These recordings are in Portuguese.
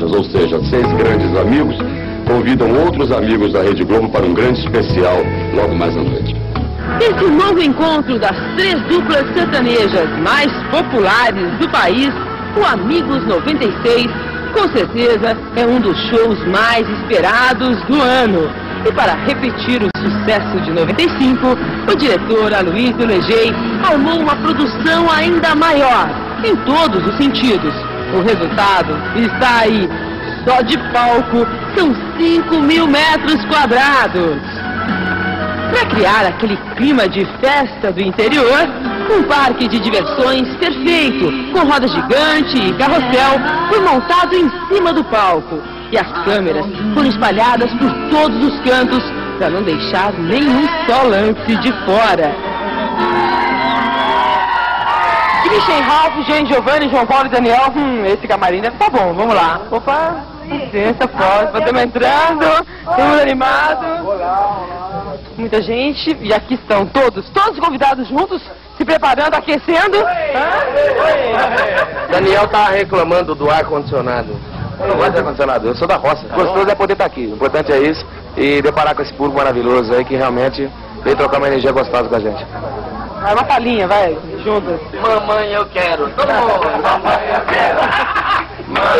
ou seja, seis grandes amigos, convidam outros amigos da Rede Globo para um grande especial logo mais à noite. Esse novo encontro das três duplas sertanejas mais populares do país, o Amigos 96, com certeza é um dos shows mais esperados do ano. E para repetir o sucesso de 95, o diretor Aloysio Legei armou uma produção ainda maior, em todos os sentidos o resultado está aí. Só de palco são 5 mil metros quadrados. Para criar aquele clima de festa do interior, um parque de diversões perfeito, com roda gigante e carrossel, foi montado em cima do palco. E as câmeras foram espalhadas por todos os cantos para não deixar nenhum só lance de fora. Christian, Ralph, Jean, Giovanni, João Paulo e Daniel. Hum, esse camarim deve estar tá bom. Vamos lá. Opa, licença, pode. Estamos entrando. Estamos animados. Muita gente. E aqui estão todos, todos convidados juntos, se preparando, aquecendo. Daniel tá reclamando do ar-condicionado. Eu não gosto de ar-condicionado, eu sou da roça. Gostoso é poder estar tá aqui. O importante é isso. E deparar com esse público maravilhoso aí que realmente veio trocar uma energia gostosa com a gente. Vai uma palhinha, vai, juntas. Mamãe, eu quero. Todo mundo. Mamãe, eu quero.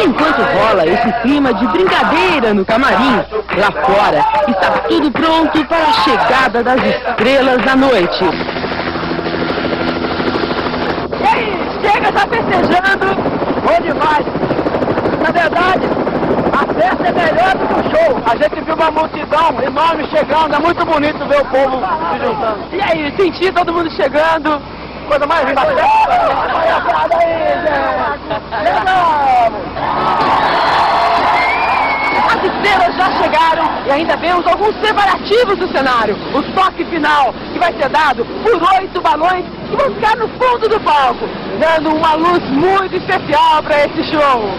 Enquanto rola esse clima de brincadeira no camarim, lá fora está tudo pronto para a chegada das estrelas da noite. E aí, chega, tá festejando, bom demais. Na verdade, a festa é melhor do que o show. A gente viu uma multidão enorme chegando, é muito bonito ver o povo se juntando. E aí, senti todo mundo chegando, coisa mais linda. Olha aí, gente! Chegamos! As estrelas já chegaram e ainda vemos alguns separativos do cenário. O toque final, que vai ser dado por oito balões que vão ficar no fundo do palco, dando uma luz muito especial para esse show.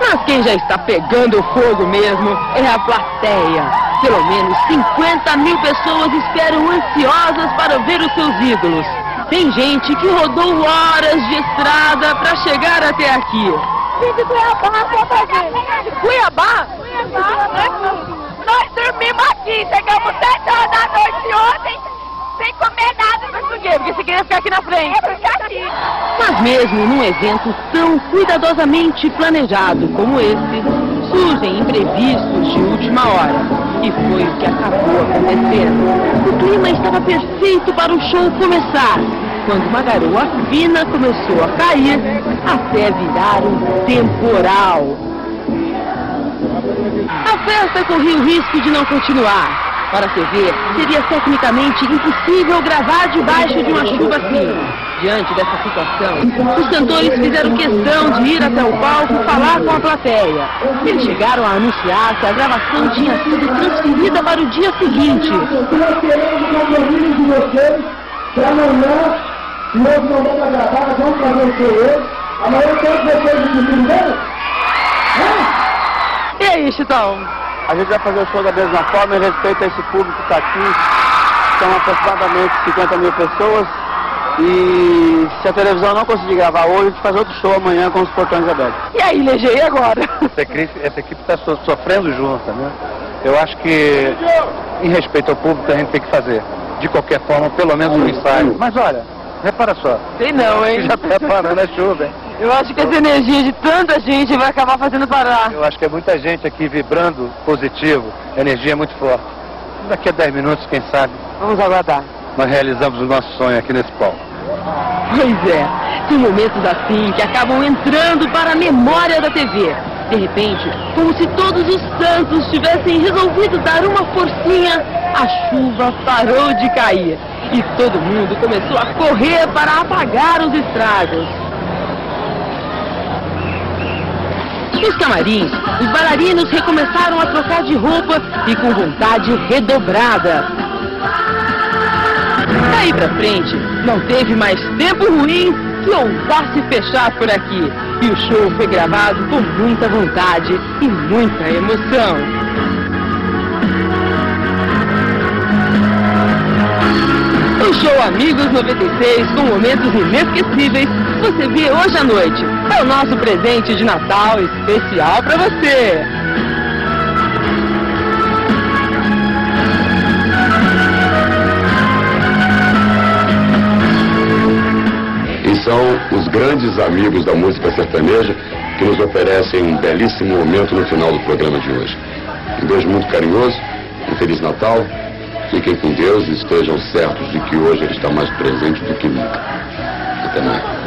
Mas quem já está pegando fogo mesmo é a plateia. Pelo menos 50 mil pessoas esperam ansiosas para ver os seus ídolos. Tem gente que rodou horas de estrada para chegar até aqui. Vim de Cuiabá, De Cuiabá? Cuiabá. Nós dormimos aqui, chegamos 7 horas da noite ontem, sem comer nada. Mas por quê? Porque você queria ficar aqui na frente. É porque aqui. Mas mesmo num evento tão cuidadosamente planejado como esse, surgem imprevistos de última hora. E foi o que acabou acontecendo. O clima estava perfeito para o show começar, quando uma garoa fina começou a cair até virar um temporal. A festa corria o risco de não continuar. Para a TV, seria tecnicamente impossível gravar debaixo de uma chuva assim. Diante dessa situação, os cantores fizeram questão de ir até o palco falar com a plateia. Eles chegaram a anunciar que a gravação tinha sido transferida para o dia seguinte. Nós queremos um compromisso de vocês para amanhã, se nós não vamos gravar, vamos fazer o show hoje. Amanhã todos vocês de primeiro? E aí, Chitão? A gente vai fazer o show da mesma forma em respeito a esse público que está aqui. São aproximadamente 50 mil pessoas. E se a televisão não conseguir gravar hoje, a gente faz outro show amanhã com os portões abertos. E aí, Legei, agora? Essa equipe essa está sofrendo junto, né? Eu acho que, em respeito ao público, a gente tem que fazer, de qualquer forma, pelo menos um ensaio. Mas olha, repara só. Sei não, hein? Já está parando a chuva, hein? Eu acho que essa energia de tanta gente vai acabar fazendo parar. Eu acho que é muita gente aqui vibrando positivo, a energia é muito forte. Daqui a 10 minutos, quem sabe, Vamos aguardar. nós realizamos o nosso sonho aqui nesse palco. Pois é, são momentos assim que acabam entrando para a memória da TV. De repente, como se todos os santos tivessem resolvido dar uma forcinha, a chuva parou de cair. E todo mundo começou a correr para apagar os estragos. Nos camarins, os bailarinos recomeçaram a trocar de roupa e com vontade redobrada. Daí pra frente, não teve mais tempo ruim que ousasse fechar por aqui. E o show foi gravado com muita vontade e muita emoção. O show Amigos 96, com momentos inesquecíveis, você vê hoje à noite. É o nosso presente de Natal especial para você. são os grandes amigos da música sertaneja que nos oferecem um belíssimo momento no final do programa de hoje. Um beijo muito carinhoso, um Feliz Natal, fiquem com Deus e estejam certos de que hoje Ele está mais presente do que nunca. Até mais.